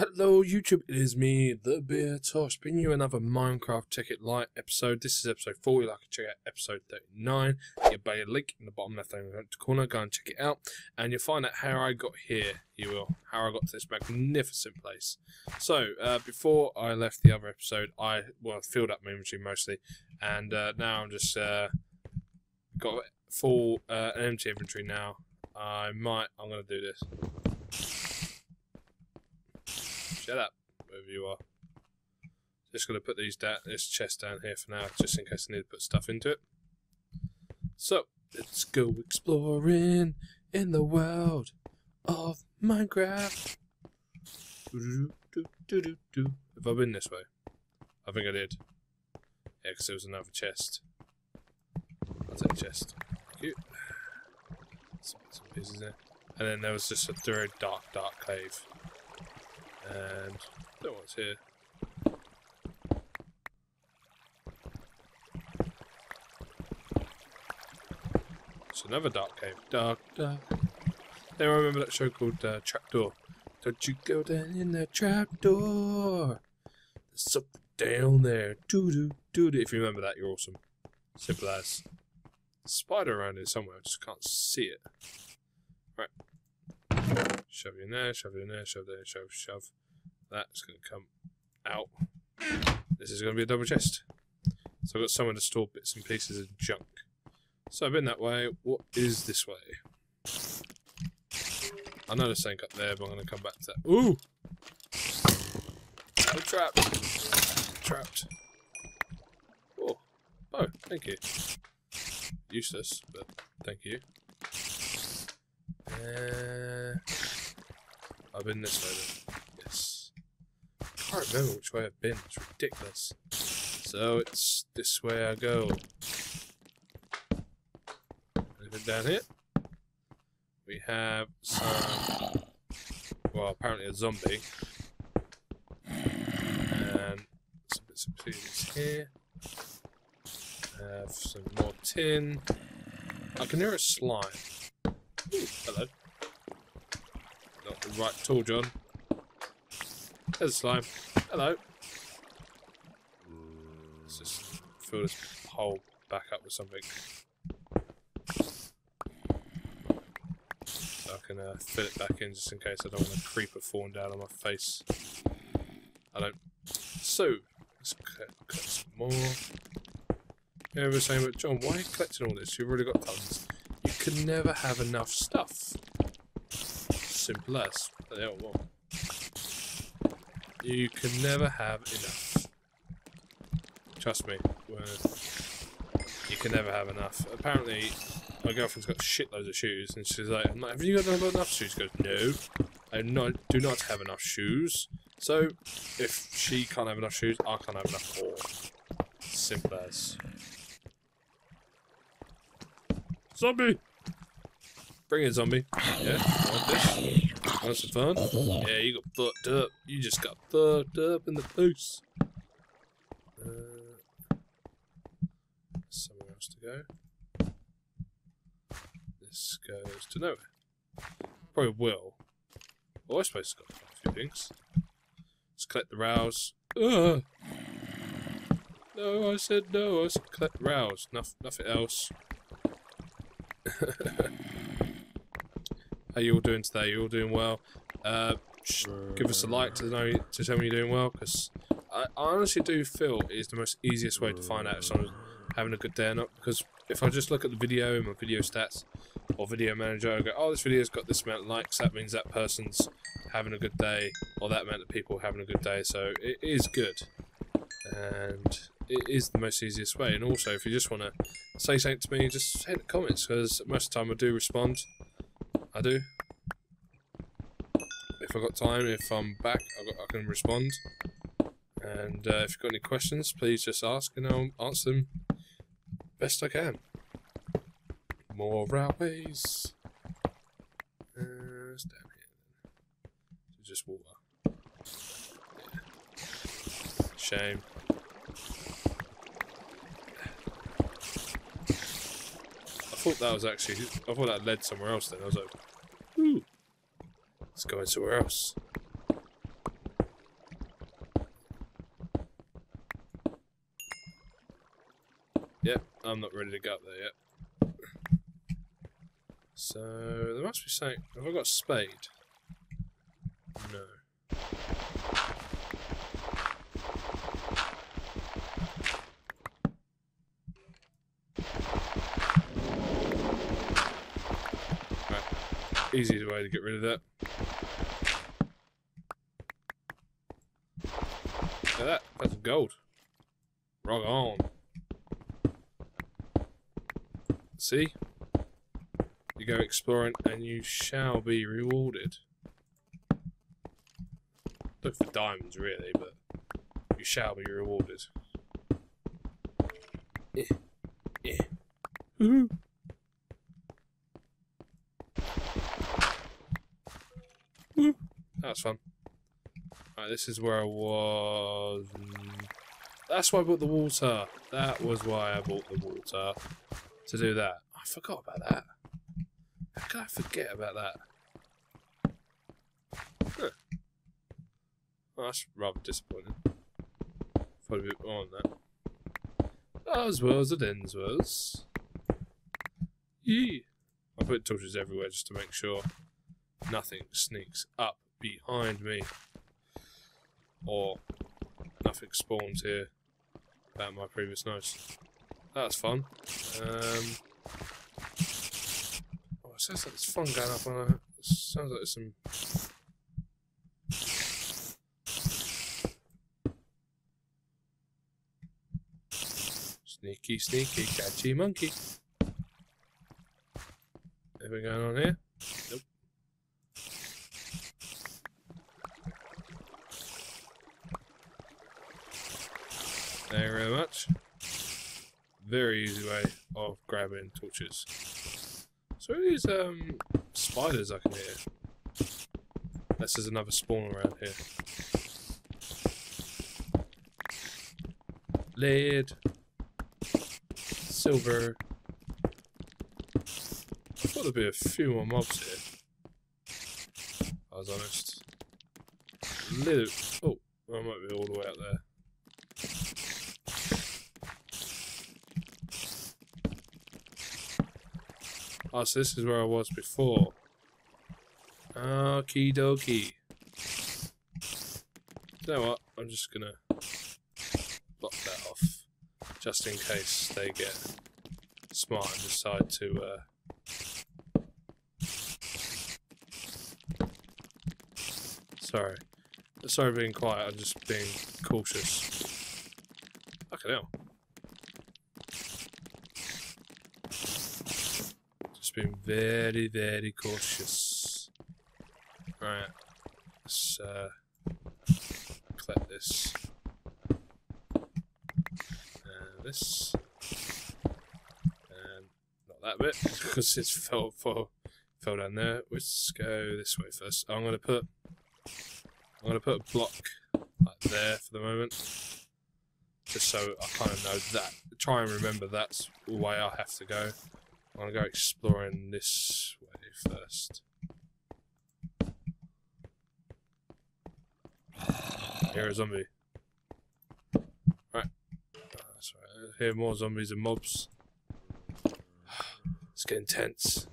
Hello YouTube, it is me, the Beard Talks, bringing you another Minecraft Tekkit Lite episode. This is episode 4, you like to check out episode 39. You'll a link in the bottom left hand corner, go and check it out. And you'll find out how I got here, you will, how I got to this magnificent place. So, uh, before I left the other episode, I, well, filled up my inventory mostly. And uh, now I'm just, uh, got full, uh, an empty inventory now. I might, I'm going to do this. Shut up, wherever you are. Just going to put these down, this chest down here for now, just in case I need to put stuff into it. So, let's go exploring in the world of Minecraft. Have I been this way? I think I did. Yeah, because there was another chest. I'll take chest. Some, some pieces there. And then there was just a third dark, dark cave. And no one's here. It's another dark cave. Dark, dark. Then I remember that show called uh, Trapdoor. Don't you go down in the trapdoor. There's something down there. Doo doo doo doo. If you remember that, you're awesome. Simple as. Spider around here somewhere. I just can't see it. Right. Shove it in there, shove it in there, shove there, shove, shove. That's going to come out. This is going to be a double chest. So I've got somewhere to store bits and pieces of junk. So I've been that way. What is this way? I know there's something up there, but I'm going to come back to that. Ooh! I'm trapped. Trapped. Oh. Oh, thank you. Useless, but thank you. Uh, I've been this way then. Can't remember which way I've been. It's ridiculous. So it's this way I go. Anything down here? We have some. Well, apparently a zombie. And some bits of pieces here. Have some more tin. I can hear a slime. Ooh, hello. Not the right tool, John. There's slime. Hello. Let's just fill this hole back up with something. So I can uh, fill it back in just in case I don't want a creeper falling down on my face. I don't. So, let's collect some more. Yeah, we're saying, but John, why are you collecting all this? You've already got tons. You can never have enough stuff. Simple as. Yeah, well. You can never have enough. Trust me. You can never have enough. Apparently, my girlfriend's got shitloads of shoes, and she's like, "Have you got enough shoes?" She goes, "No, I not, do not have enough shoes." So, if she can't have enough shoes, I can't have enough more. Simple as. Zombie! Bring it, zombie. Yeah, want this? Some fun? Yeah, you got fucked up. You just got fucked up in the face. Uh, somewhere else to go. This goes to nowhere. Probably will. Oh, I suppose it's got a few things. Let's collect the rouse. Ugh! No, I said no. I said collect the rows. Noth nothing else. How you all doing today? You all doing well? Uh, give us a like to know to tell me you're doing well, because I, I, honestly do feel it's the most easiest way to find out if someone's having a good day or not. Because if I just look at the video and my video stats or video manager, I go, oh, this video's got this amount of likes. That means that person's having a good day, or that amount of people having a good day. So it is good, and it is the most easiest way. And also, if you just want to say something to me, just in the comments, because most of the time I do respond. I do. If I've got time, if I'm back, I, got, I can respond. And uh, if you've got any questions, please just ask and I'll answer them best I can. More railways. Uh, it's down here then. just water. Yeah. Shame. I thought that was actually. I thought that led somewhere else then. I was like, ooh. Let's go somewhere else. Yep, I'm not ready to go up there yet. So, there must be something. Have I got a spade? No. Easy way to get rid of that. Gold. Rock on. See? You go exploring and you shall be rewarded. Look for diamonds, really, but you shall be rewarded. Yeah. Yeah. Woohoo! That was fun. This is where I was. That's why I bought the water. That was why I bought the water. To do that. I forgot about that. How could I forget about that? Huh. Oh, that's rather disappointing. A bit more on that. As well as it ends was. I put torches everywhere just to make sure nothing sneaks up behind me. Or nothing spawns here about my previous notes. That's fun. Um, oh, it sounds like there's fun going up on a. Sounds like there's some. Sneaky, sneaky, catchy monkey. Anything going on here? Thank you very much. Very easy way of grabbing torches. So these um, spiders I can hear? Unless there's another spawn around here. Lead. Silver. I thought there'd be a few more mobs here. I was honest. Little. Oh, I might be all the way up there. Oh, so this is where I was before. Okie dokie. You know what? I'm just gonna block that off. Just in case they get smart and decide to uh... Sorry. Sorry being quiet, I'm just being cautious. Fucking hell. Very, very cautious. Right. Let's uh, collect this. And this. And not that bit, because it's fell, fell, fell down there. Let's go this way first. I'm going to put I'm going to put a block like there for the moment. Just so I kind of know that. Try and remember that's the way I have to go. I'm going to go exploring this way first. Here a zombie. Right. That's right. Here more zombies and mobs. It's getting tense.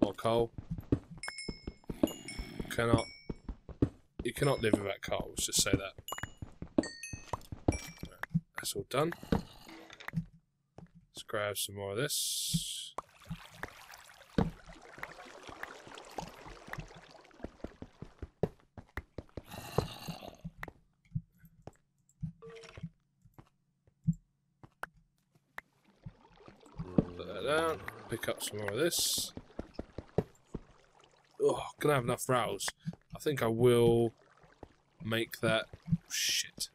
More coal. Cannot. You cannot live without coal, let's just say that. Right. That's all done. Grab some more of this. Pick up some more of this. Oh, gonna have enough rails. I think I will make that. Shit.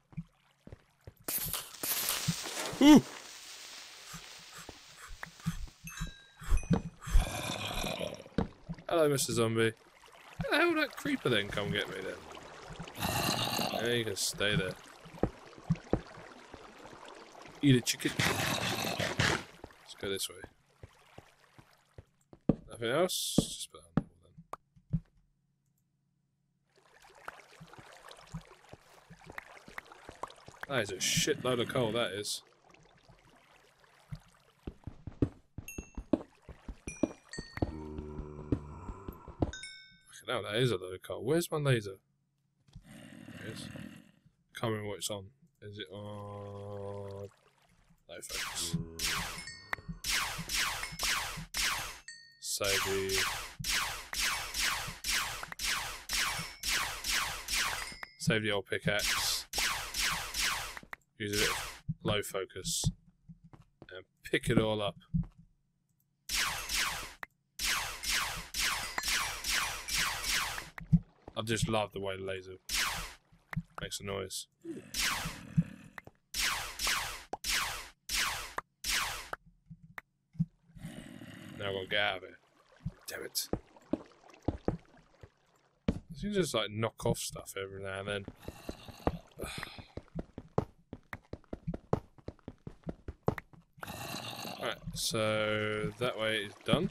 Ooh! Hello, Mr. Zombie. How the hell that creeper then come get me then? Yeah, you can stay there. Eat a chicken. Let's go this way. Nothing else? Just put on then. That is a shitload of coal, that is. Now that is a load of coal. Where's my laser? There it is. Can't remember what it's on. Is it on? No focus. Save the. Save the old pickaxe. Use a bit of low focus. And pick it all up. I just love the way the laser makes a noise. Now to get out of it. Damn it. You can just like knock off stuff every now and then. Right, so that way is done.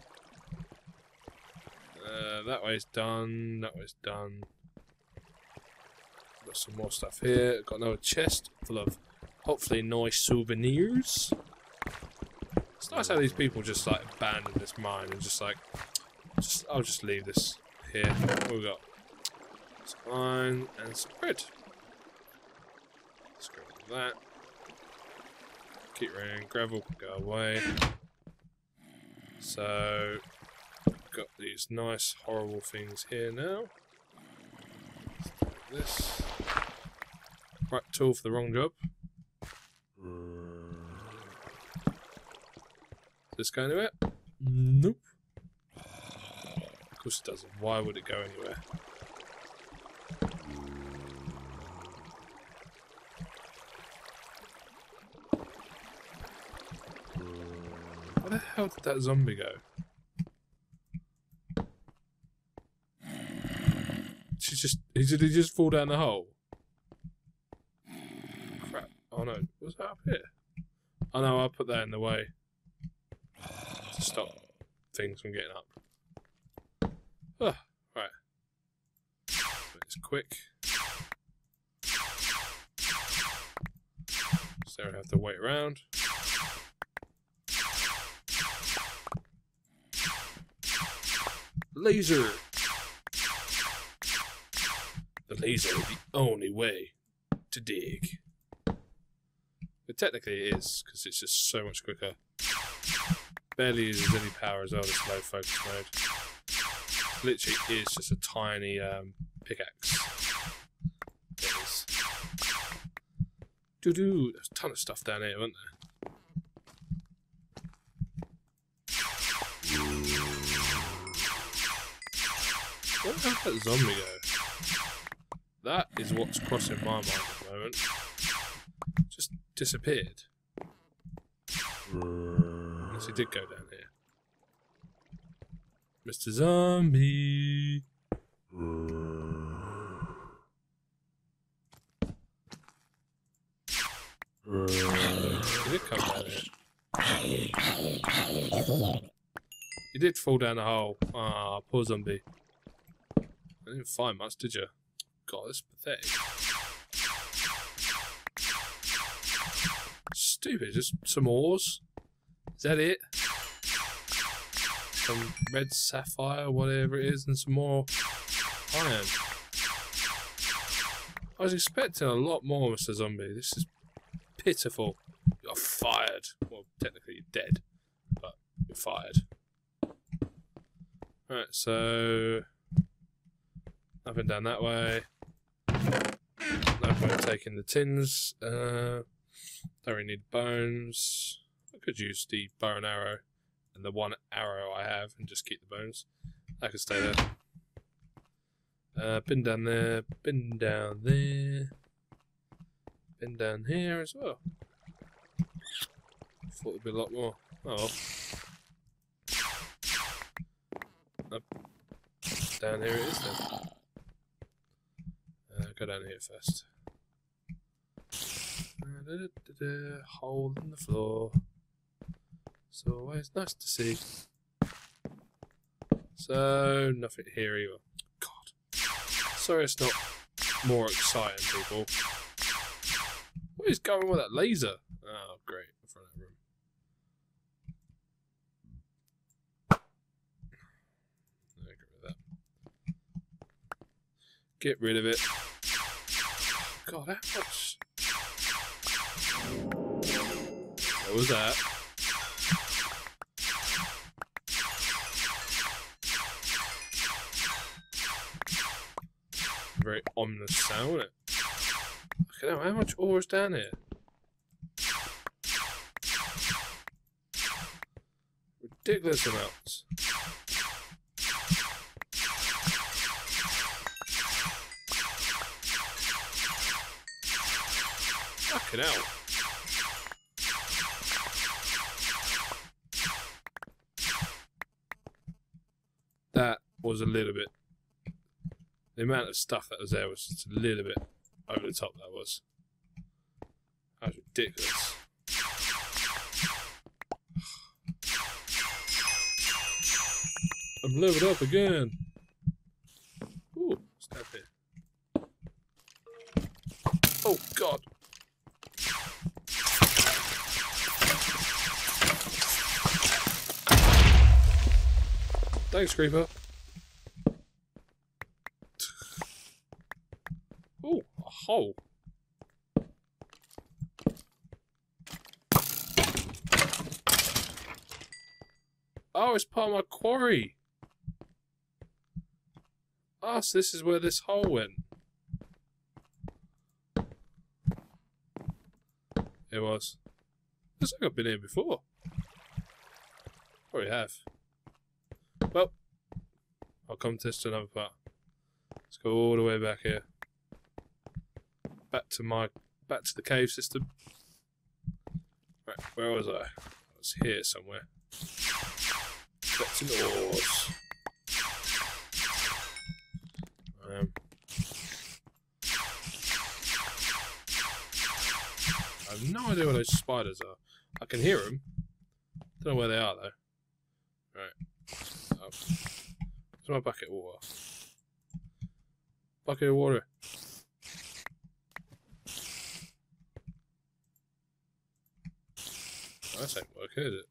Uh, that way's done. That way's done. Got some more stuff here. Got another chest full of hopefully nice souvenirs. It's nice how these people just like abandon this mine and just like, just I'll just leave this here. What we got? Some iron and some bread. Let's with that. Keep running. Gravel can go away. So got these nice horrible things here now. This right tool for the wrong job. Does this go anywhere? Nope. Of course it doesn't. Why would it go anywhere? Where the hell did that zombie go? Just did he just fall down the hole? Crap. Oh no, was that up here? Oh no, I'll put that in the way. To stop things from getting up. Oh, right. It's quick. So I have to wait around. Laser! The laser is the only way to dig. But technically it is, because it's just so much quicker. Barely uses any power as well, this low focus mode. Literally is just a tiny um, pickaxe. Doo doo! There's a ton of stuff down here, wasn't there? Where the hell did that zombie go? That is what's crossing my mind at the moment. Just disappeared. Unless he did go down here. Mr. Zombie! Did come down here. He did fall down the hole. Ah, poor zombie. I didn't find much, did you? God, that's pathetic. Stupid, just some ores. Is that it? Some red sapphire, whatever it is, and some more iron. I was expecting a lot more, Mr. Zombie. This is pitiful. You're fired. Well, technically you're dead, but you're fired. Alright, so Nothing down that way. No point taking the tins. Uh, don't really need bones. I could use the bow and arrow and the one arrow I have and just keep the bones. I could stay there. Uh, been down there, been down there, been down here as well. Thought there'd be a lot more. Oh. well. Down here it is then. Uh, go down here first. Hole in the floor. It's always nice to see. So, nothing here either. God. Sorry it's not more exciting, people. What is going with that laser? Oh, great. In front of room. Get rid of it. God, how much? What was that? Very ominous sound? Okay, now how much ore is down here? Ridiculous amounts. Fucking hell. That was a little bit. The amount of stuff that was there was just a little bit over the top. That was. That was ridiculous. I'm leveled up again. Ooh, step here. Oh god. Thanks, Creeper. Ooh, a hole. Oh, it's part of my quarry. Oh, so this is where this hole went. It was. Looks like I've been here before. Probably have. To to another part. Let's go all the way back here. Back to my, back to the cave system. Right, where was I? I was here somewhere. Collecting ores. Um, I have no idea where those spiders are. I can hear them. Don't know where they are though. Right. Oh. My bucket of water? Bucket of water. That ain't working, is it?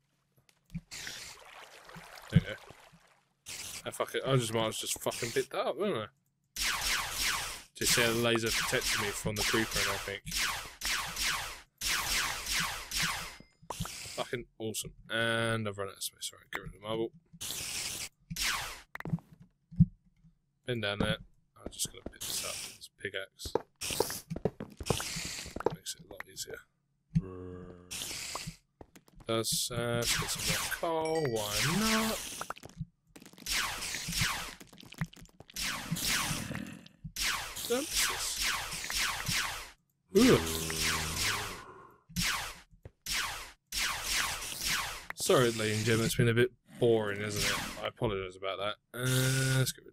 There you go. I fucking, I just might have just fucking picked that up, didn't I? Just see how the laser protected me from the creeper and everything. Fucking awesome. And I've run out of space. Right, get rid of the marble. Been down there. I'm just gonna pick this up. This pickaxe. Makes it a lot easier. Uh, let's get some more coal. Why not? Dumpsters. Ooh. Sorry, ladies and gentlemen, it's been a bit boring, isn't it? I apologise about that. Uh, let's get.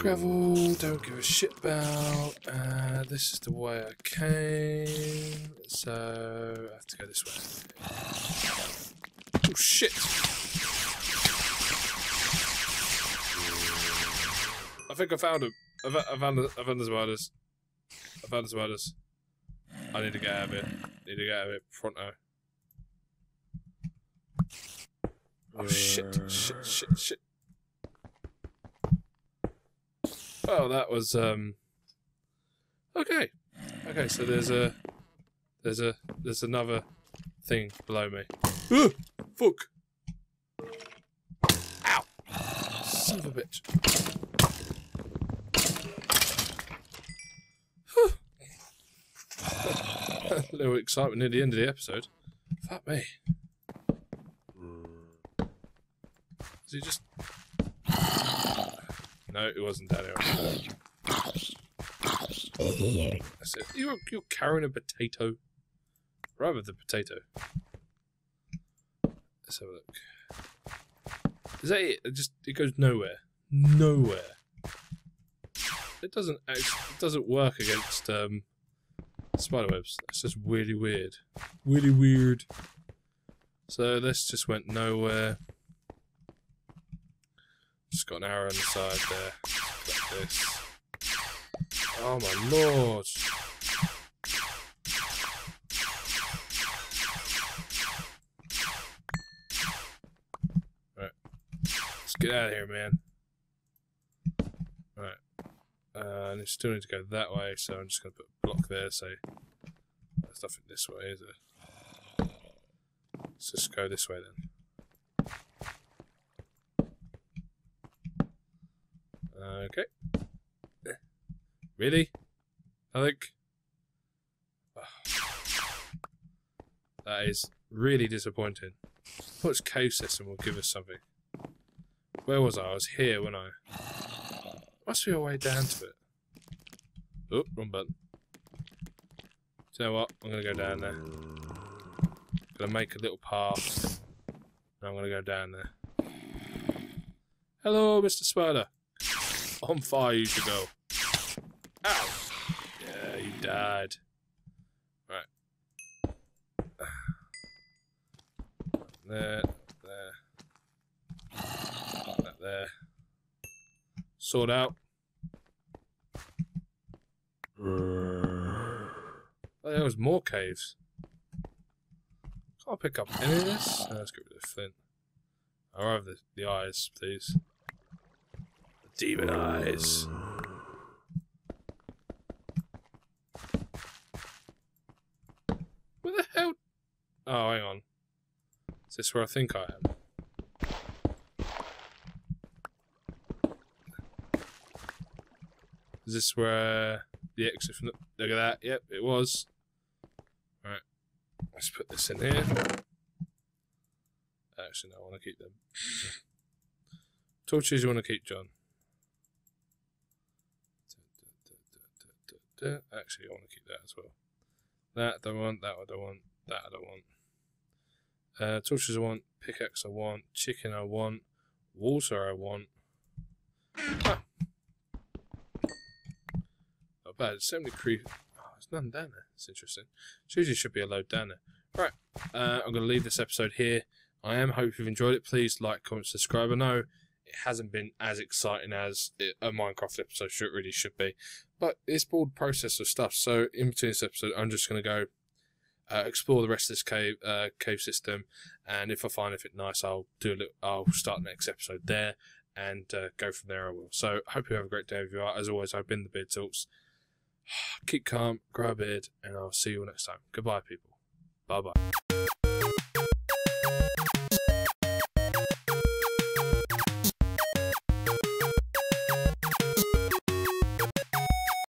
Gravel, don't give a shit about. Uh, this is the way I came, so I have to go this way. Oh shit! I think I found him. I found, I found, the, I found the spiders. I found the spiders. I need to get out of here. Need to get out of here pronto. Oh shit! Shit! Shit! Shit! Well, that was um. Okay, okay. So there's a, there's a, there's another thing below me. Ugh! Fuck! Ow! Son of a bitch! a little excitement near the end of the episode. Fuck me. Is he just? No, it wasn't down here. That's it. You're, you're carrying a potato. Rather the potato. Let's have a look. Is that it? It just it goes nowhere. Nowhere. It doesn't it doesn't work against um spiderwebs. That's just really weird. Really weird. So this just went nowhere. Just got an arrow on the side there. Like this. Oh my lord. Right. Let's get out of here, man. Uh, and it still need to go that way, so I'm just going to put a block there, so there's nothing this way, is it? Let's just go this way then. Okay. Really? I think. Ah. That is really disappointing. What's cave system will give us something? Where was I? I was here, when I? Must be a way down to it. Oh, wrong button. Do you know what? I'm gonna go down there. Gonna make a little path. I'm gonna go down there. Hello, Mr. Spider. On fire you should go. Ow! Yeah, you died. Right. There, there. There. Sort out. Oh, there was more caves. Can't pick up any of this. Let's get rid of the flint. I'll have the, the eyes, please. Demon eyes. Where the hell? Oh, hang on. Is this where I think I am? Is this where the exit from the... Look at that. Yep, it was. Right. Let's put this in here. Actually, no, I want to keep them. Torches you want to keep, John? Actually, I want to keep that as well. That I don't want, that I don't want, that I don't want. Uh, torches I want, pickaxe I want, chicken I want, water I want. Ah. Not bad. So many creep. Oh, there's none down there. It's interesting. Usually should be a load down there. Right. Uh, I'm going to leave this episode here. I am hope you've enjoyed it. Please like, comment, subscribe. I know it hasn't been as exciting as a Minecraft episode should really should be, but it's broad process of stuff. So in between this episode, I'm just going to go uh, explore the rest of this cave uh, cave system, and if I find anything nice, I'll do a little, I'll start next episode there and uh, go from there. I will. So hope you have a great day. If you are, as always, I've been the Beard Talks. Keep calm, grow a beard, and I'll see you all next time. Goodbye, people. Bye bye.